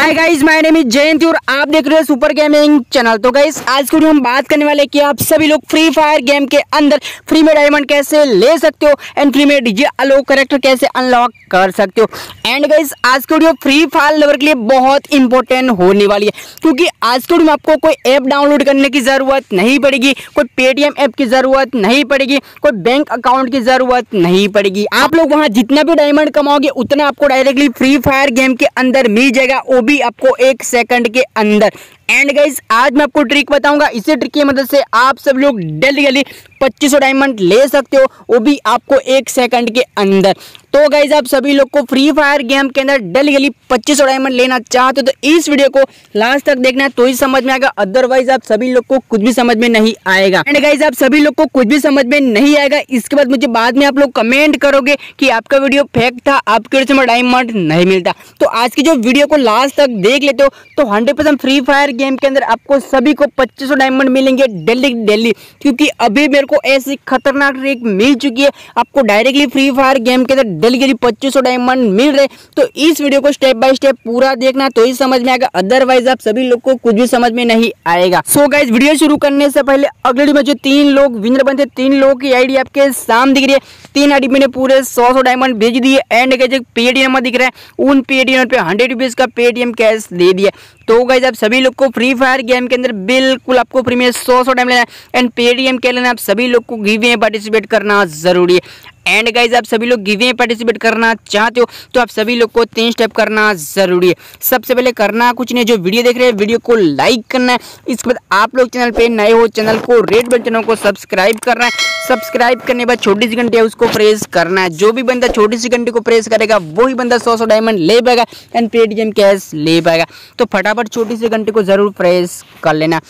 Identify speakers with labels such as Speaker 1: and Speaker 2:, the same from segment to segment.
Speaker 1: Hi guys my name is Jayant और आप देख रहे हो सुपर गेमिंग चैनल तो गाइस आज की वीडियो हम बात करने वाले कि आप सभी लोग फ्री फायर गेम के अंदर फ्री में डायमंड कैसे ले सकते हो एंड फ्री में डीजे अलो करेक्टर कैसे अनलॉक कर सकते हो। एंड गाइस आज की वीडियो फ्री फायर लवर के लिए बहुत इंपॉर्टेंट होने वाली है, क्योंकि आज की वीडियो में आपको कोई ऐप डाउनलोड करने की ज़रूरत नहीं पड़ेगी, कोई पेटीएम ऐप की ज़रूरत नहीं पड़ेगी, कोई बैंक अकाउंट की ज़रूरत नहीं पड़ेगी। आप लोग वहाँ जितना भी डायमंड कमाओगे, उतना आपको डायरेक्टली फ्री फायर गेम के अंदर मिल जाएगा भी आपको एक सेकंड के अंदर। एंड गाइज़ आज मैं आपको ट्रिक बताऊँगा। इसी ट्रिक की मदद से आप सब लोग डेली डेली पच्चीस डायमंड ले सकते हो। वो भी आपको एक सेकंड के अंदर। तो गाइज़ आप सभी लोग को फ्री फायर गेम के अंदर डेली गली पच्चीस डायमंड लेना चाहते हो तो इस वीडियो को लास्ट तक देखना है तो ही समझ में आएगा। अदरवाइज़ आप सभी लोग को कुछ भी समझ में नहीं आएगा। एंड गाइज़ आप सभी लोग को कुछ भी समझ में नहीं आएगा। इसके बाद मुझे बाद में आप लोग कमेंट करोगे कि आपका वीडियो फेक था, आपके वजह से डायमंड नहीं मिलता। तो आज की जो वीडियो को लास्ट तक देख लेते हो तो हंड्रेड फ्री फायर गेम के अंदर आपको सभी को पच्चीस डायमंड मिलेंगे डेली डेली। क्योंकि अभी मेरे को ऐसी खतरनाक ट्रिक मिल चुकी है, आपको डायरेक्टली फ्री फायर गेम के अंदर डेली डेली पच्चीस डायमंड मिल रहे। तो इस वीडियो को स्टेप बाय स्टेप पूरा देखना तो ही समझ में आएगा। अदरवाइज़ आप सभी लोग को कुछ भी समझ में नहीं आएगा। सो so गाइज़ वीडियो शुरू करने से पहले अगले में जो तीन लोग विनर बनते तीन लोगों की आईडी आपके सामने दिख रही है। तीन आईडी मैंने पूरे सौ सौ डायमंड भेज दिए एंड पेटीएम नंबर दिख रहा है। उन पेटीएम पे हंड्रेड रुपीज़ का पेटीएम कैश दे दिया। तो गाइज़ आप सभी लोग को फ्री फायर गेम के अंदर बिल्कुल आपको फ्री में सौ सौ टाइम लेना है। एंड पेटीएम के लेना आप सभी लोग को गिव पार्टिसिपेट करना ज़रूरी है। एंड गाइज़ आप सभी लोग गिवे पार्टिसिपेट करना चाहते हो तो आप सभी लोग को तीन स्टेप करना ज़रूरी है। सबसे पहले करना कुछ नहीं, जो वीडियो देख रहे हैं वीडियो को लाइक करना है। इसके बाद आप लोग चैनल पे नए हो चैनल को रेड बटनों को सब्सक्राइब करना है। सब्सक्राइब करने के बाद छोटी सी घंटी है, उसको प्रेस करना है। जो भी बंदा छोटी सी घंटी को प्रेस करेगा, वही बंदा सौ सौ डायमंड ले पाएगा एंड पेटीएम कैश ले पाएगा। तो फटाफट छोटी सी घंटी को ज़रूर प्रेस कर लेना।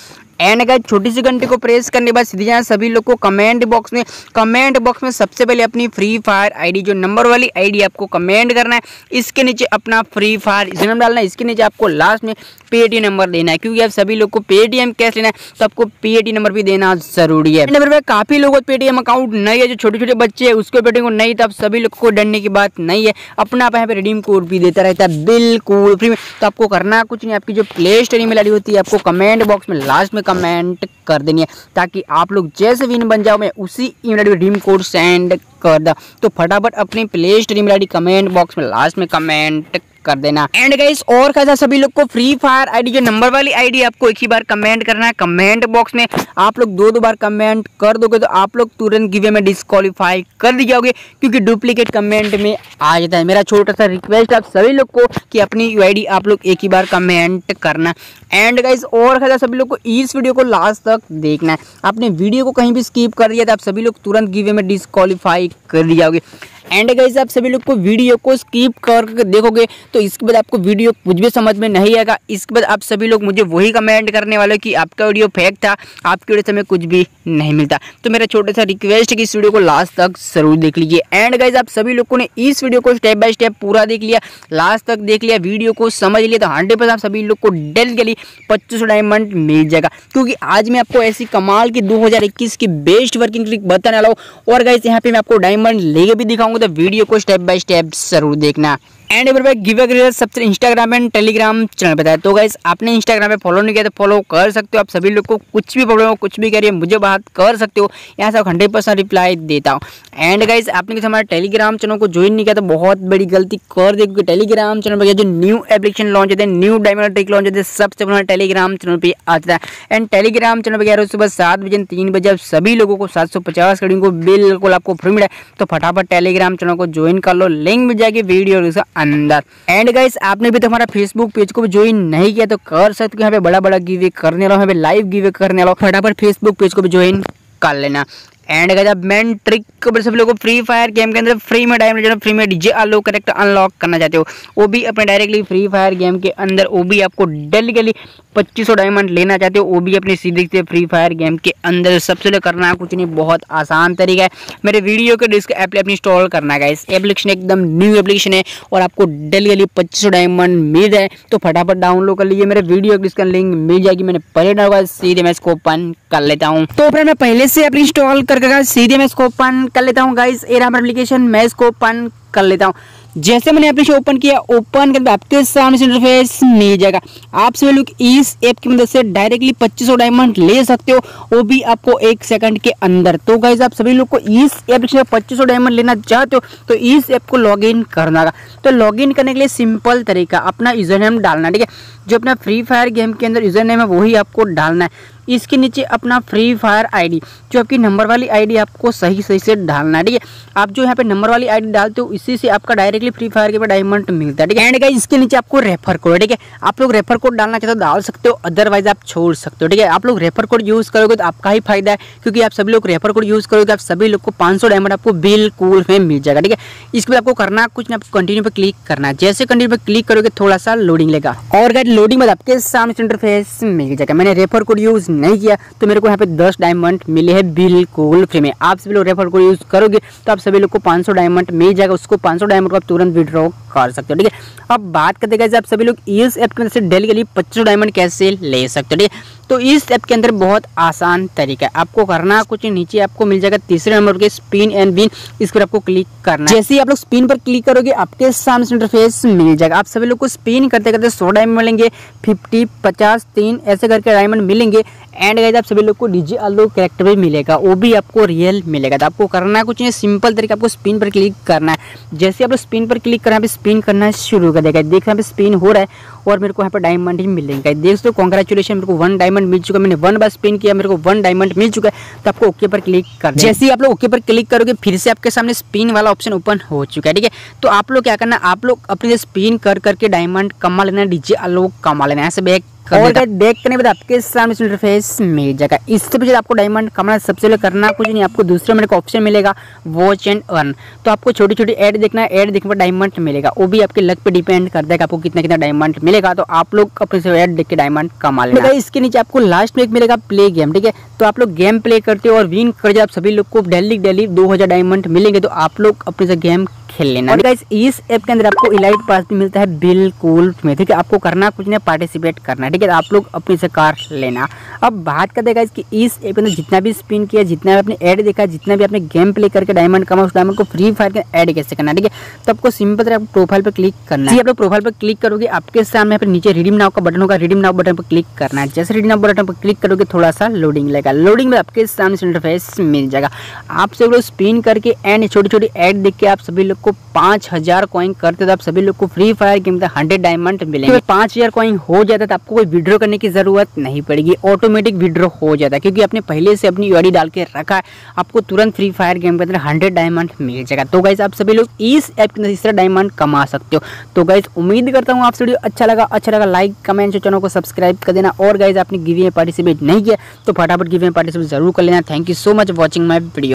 Speaker 1: एंड गाइस छोटी सी घंटी को प्रेस करने के बाद सीधे जाना सभी लोग को कमेंट बॉक्स में कमेंट बॉक्स में सबसे पहले अपनी फ्री फायर आईडी जो नंबर वाली आईडी आपको कमेंट करना है, इसके नीचे अपना फ्री फायर नाम डालना है, इसके नीचे आपको लास्ट में पेटीएम नंबर देना है, क्योंकि आप सभी लोग को पेटीएम कैश लेना है तो आपको पेटीएम नंबर भी देना ज़रूरी है। नंबर पे काफ़ी लोगों पेटीएम अकाउंट नहीं है, जो छोटे छोटे बच्चे है, उसको पेटीएम को नहीं तो आप सभी लोग को डरने की बात नहीं है। अपना आप यहाँ पे रिडीम कोड भी देता रहता है, बिल्कुल फ्री में। तो आपको करना कुछ नहीं, आपकी जो प्ले स्टोर ईमेल आईडी होती है, आपको कमेंट बॉक्स में लास्ट में कमेंट कर देनी है, ताकि आप लोग जैसे विन बन जाओ, मैं उसी email ID redeem code send कर दा। तो फटाफट अपनी play store email ID comment box में लास्ट में कमेंट कर देना। एंड गाइस और कैसा सभी लोग को फ्री फायर आईडी जो नंबर वाली आईडी आपको एक ही बार कमेंट करना है। कमेंट बॉक्स में आप लोग दो दो बार कमेंट कर दोगे तो आप लोग तुरंत गिवे में डिस्कालीफाई कर दी जाओगे, क्योंकि डुप्लीकेट कमेंट में आ जाता है। मेरा छोटा सा रिक्वेस्ट आप सभी लोग को कि अपनी यू आप लोग एक ही बार कमेंट करना। एंड गाइज़ और कैसा सभी लोग को इस वीडियो को लास्ट तक देखना है। आपने वीडियो को कहीं भी स्किप कर दिया तो आप सभी लोग तुरंत गिवे में डिस्कालीफाई कर दी जाओगे। एंड गाइज़ आप सभी लोग को वीडियो को स्किप करके देखोगे तो इसके बाद आपको वीडियो कुछ भी समझ में नहीं आएगा। इसके बाद आप सभी लोग मुझे वही कमेंट करने वाले कि आपका वीडियो फेक था, आपकी वीडियो से हमें कुछ भी नहीं मिलता। तो मेरा छोटा सा रिक्वेस्ट है कि इस वीडियो को लास्ट तक ज़रूर देख लीजिए। एंड गाइज़ आप सभी लोगों ने इस वीडियो को स्टेप बाय स्टेप पूरा देख लिया लास्ट तक देख लिया वीडियो को समझ लिया तो हंड्रेड आप सभी लोग को डेल के लिए पच्चीस डायमंड मिल जाएगा। क्योंकि आज मैं आपको ऐसी कमाल की दो हज़ार इक्कीस की बेस्ट वर्किंग ट्रिक बताने वाला हूँ। और गाइज़ यहाँ पे मैं आपको डायमंड लेके भी दिखाऊँगा वीडियो को स्टेप बाय स्टेप ज़रूर देखना। एंड बार गिव सबसे इंस्टाग्राम एंड टेलीग्राम चैनल बताया। तो गाइस आपने इंस्टाग्राम पे फॉलो नहीं किया तो फॉलो कर सकते हो। आप सभी लोग को कुछ भी प्रॉब्लम हो, कुछ भी करिए, मुझे बात कर सकते हो। यहाँ से आप हंड्रेड परसेंट रिप्लाई देता हूँ। एंड गाइस आपने किसी हमारे टेलीग्राम चैनल को ज्वाइन नहीं किया तो बहुत बड़ी गलती कर दे, क्योंकि टेलीग्राम चैनल पर जो न्यू एप्लीकेशन लॉन्च होते हैं न्यू डायमंड ट्रिक लॉन्च होते हैं सबसे पहले टेलीग्राम चैनल पर आता है। एंड टेलीग्राम चैनल पर गया सुबह सात बजे तीन बजे आप सभी लोगों को सात सौ पचास को बिल्कुल आपको फ्री मिला तो फटाफट टेलीग्राम चैनल को ज्वाइन कर लो। लिंक मिल जाएगी वीडियो अंदर। एंड गाइस आपने भी तो हमारा फेसबुक पेज को ज्वाइन नहीं किया तो कर सकते हो यहाँ पे बड़ा बड़ा गिवे करने वाला यहाँ पे लाइव गिवे करने वाला फटाफट फेसबुक पेज को भी ज्वाइन कर लेना। एंड गाइस अब मेन ट्रिक सब लोगों फ्री फायर गेम के अंदर फ्री में डायमंड जो फ्री में डीजे अलो करेक्ट अनलॉक करना चाहते हो। वो भी अपने डायरेक्टली फ्री फायर गेम के अंदर, वो भी आपको डेली डेली पच्चीस डायमंड लेना चाहते हो, वो भी अपनी सीधे से फ्री फायर गेम के अंदर सबसे पहले करना कुछ नहीं, बहुत आसान तरीका है। मेरे वीडियो के डिस्क ऐप अपनी इंस्टॉल करना है इस एप्लीकेशन एकदम न्यू एप्लीकेशन है और आपको डेली डेली पच्चीस डायमंड मिल जाए तो फटाफट डाउनलोड कर लीजिए मेरे वीडियो के डिस्क लिंक मिल जाएगी मैंने पहले डाउनलोड सीधे मैं इसको ओपन कर लेता हूँ। तो फिर मैं पहले से अपनी इंस्टॉल करके सीधे मैं इसको ओपन कर लेता हूँ गाइस एरा एप्लीकेशन मैं इसको ओपन कर लेता हूँ। जैसे मैंने अपने ओपन किया ओपन कर आपके सामने इंटरफेस मिल जाएगा। आप सभी लोग इस ऐप की मदद से डायरेक्टली 2500 डायमंड ले सकते हो, वो भी आपको एक सेकंड के अंदर। तो गाइज़ आप सभी लोग को इस ऐप से पच्चीस डायमंड लेना चाहते हो तो इस ऐप को लॉग करना तो लॉग करने के लिए सिंपल तरीका, अपना यूज़र नेम डालना, ठीक है? जो अपना फ्री फायर गेम के अंदर यूज़र नेम है, वही आपको डालना है। इसके नीचे अपना फ्री फायर आईडी जो आपकी नंबर वाली आईडी आपको सही सही से डालना है, ठीक है? आप जो यहाँ पे नंबर वाली आईडी डालते हो, इसी से आपका डायरेक्टली फ्री फायर के पे डायमंड मिलता है, ठीक है? एंड गाइस इसके नीचे आपको रेफर कोड ठीक है? आप लोग रेफर कोड डालना चाहते हो डाल सकते हो अदरवाइज़ आप छोड़ सकते हो, ठीक है? आप लोग रेफर कोड यूज़ करोगे तो आपका ही फ़ायदा है, क्योंकि आप सभी लोग रेफर कोड यूज़ करोगे आप सभी लोग को पाँच डायमंड आपको बिल्कुल में मिल जाएगा, ठीक है? इसके बाद आपको करना कुछ ना आपको कंटिन्यू पे क्लिक करना है। जैसे कंटिन्यू पर क्लिक करोगे, थोड़ा सा लोडिंग लेगा। और गाइड लोडिंग बाद आपके सामने इंटरफेस मिल जाएगा। मैंने रेफर कोड यूज़ नहीं किया तो मेरे को यहाँ पे दस डायमंड मिले हैं बिल्कुल फ्री में। आप सभी लोग रेफर कोड यूज़ करोगे तो आप सभी लोग को पाँच डायमंड मिल जाएगा। उसको पाँच डायमंड को आप तुरंत विड्रॉ कर सकते हो, ठीक है? अब बात करते गए आप सभी लोग इस ऐप की मदद से डेली के लिए पच्चीस डायमंड कैसे ले सकते हो, ठीक है? तो इस ऐप के अंदर बहुत आसान तरीका है। आपको करना कुछ नीचे आपको मिल जाएगा तीसरे नंबर के स्पिन एंड बिन। इस पर आपको क्लिक करना है। जैसे ही आप लोग स्पिन पर क्लिक करोगे, आपके सामने इंटरफेस मिल जाएगा। आप सभी लोग को स्पिन करते करते सौ डायमंड मिलेंगे फिफ्टी पचास, तीन, ऐसे करके डायमंड मिलेंगे। एंड गाइज़ आप सभी लोग को डीजे आलो कैरेक्टर भी मिलेगा, वो भी आपको रियल मिलेगा। तो आपको करना कुछ नहीं सिंपल तरीके आपको स्पिन पर क्लिक करना है। जैसे आप लोग स्पिन पर क्लिक करना है स्पिन करना शुरू कर देगा। देख रहे स्पिन हो रहा है। और मेरे को यहाँ पर डायमंड ही मिलेंगे। देख सकते कॉन्ग्रेचुलेशन मेरे को वन डायमंड मिल चुका है। मैंने वन बार स्पिन किया, मेरे को वन डायमंड मिल चुका है। तो आपको ओके पर क्लिक कर जैसे ही आप लोग ओके पर क्लिक करोगे, फिर से आपके सामने स्पिन वाला ऑप्शन ओपन हो चुका है, ठीक है? तो आप लोग क्या करना, आप लोग अपने स्पिन कर करके डायमंड कमा लेना डीजे आलोक कमा लेना, ऐसे बैग और बैक करने के बाद आपके सामने इंटरफेस मिल जाएगा। इससे पहले आपको डायमंड कमाना सबसे पहले करना कुछ नहीं आपको दूसरे मिनट का ऑप्शन मिलेगा वॉच एंड अर्न तो आपको छोटी छोटी ऐड देखना है ऐड देखने पर डायमंड मिलेगा। वो भी आपके लक पे डिपेंड करता है कि आपको कितना कितना डायमंड मिलेगा। तो आप लोग अपने से ऐड देख के डायमंड कमा लेगा इसके नीचे आपको लास्ट में एक मिलेगा प्ले गेम ठीक है? तो आप लोग गेम प्ले करते हो और विन कर जाए आप सभी लोग को डेली डेली दो हज़ार डायमंड मिलेंगे तो आप लोग अपने से गेम खेल लेना। और गाइस इस ऐप के अंदर आपको इलाइट पास भी मिलता है बिल्कुल में ठीक है? आपको करना कुछ नहीं पार्टिसिपेट करना ठीक है? आप लोग अपने से कार लेना। अब बात करते गाइस कि इस के अंदर जितना भी स्पिन किया, जितना भी आपने ऐड देखा, जितना भी आपने गेम प्ले करके डायमंड कमा उस डायमंड को फ्री फायर के ऐड कैसे करना ठीक है? तो आपको सिंपल तरह प्रोफ़ाइल पर क्लिक करना है। आप लोग प्रोफ़ाइल पर क्लिक करोगे, आपके सामने यहाँ नीचे रिडीम नाव का बटन होगा रिडीम नाव बटन पर क्लिक करना है। जैसे रिडीम नाव बटन पर क्लिक करोगे थोड़ा सा लोडिंग लगेगा। लोडिंग में आपके सामने इंटरफेस मिल जाएगा। आप सब लोग स्पिन करके एंड छोटी छोटी ऐड देख के आप सभी लोग को पाँच हज़ार कॉइन करते तो आप सभी लोग को फ्री फायर गेम में हंड्रेड डायमंड मिलेंगे। तो पाँच हज़ार कॉइन हो जाता तो आपको कोई विड्रॉ करने की ज़रूरत नहीं पड़ेगी ऑटोमेटिक विड्रॉ हो जाता है, क्योंकि आपने पहले से अपनी यूआईडी डाल के रखा है, आपको तुरंत फ्री फायर गेम के अंदर हंड्रेड डायमंड मिल जाएगा। तो गाइज़ आप सभी लोग इस ऐप के अंदर तरह डायमंड कमा सकते हो। तो गाइज़ उम्मीद करता हूँ आप वीडियो अच्छा लगा अच्छा लगा लाइक कमेंट चैनल को सब्सक्राइब कर देना। और गाइज़ आपने गिवी में पार्टिसिपेट नहीं किया तो फटाफट गिवी में पार्टिसिपेट ज़रूर कर लेना। Thank you so much watching my video